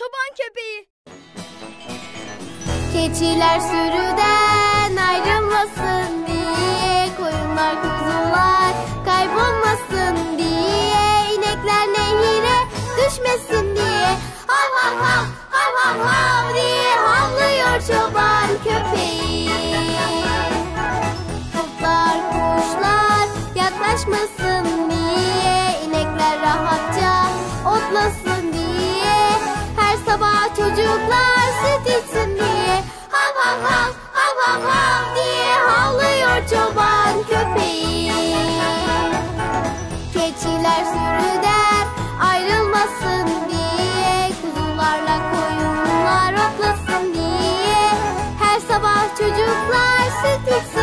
çoban köpeği. Keçiler sürüden ayrılmasın diye Koyunlar kuzular kaybolmasın diye İnekler nehire düşmesin diye Hav hav hav hav hav hav diye havlıyor çoban köpeği Kurtlar kuşlar yaklaşmasın diye İnekler rahatça otlasın Çocuklar süt içsin diye hav hav hav hav hav hav diye havlıyor çoban köpeği. Keçiler sürüder ayrılmasın diye kuzularla koyunlar otlasın diye her sabah çocuklar süt içsin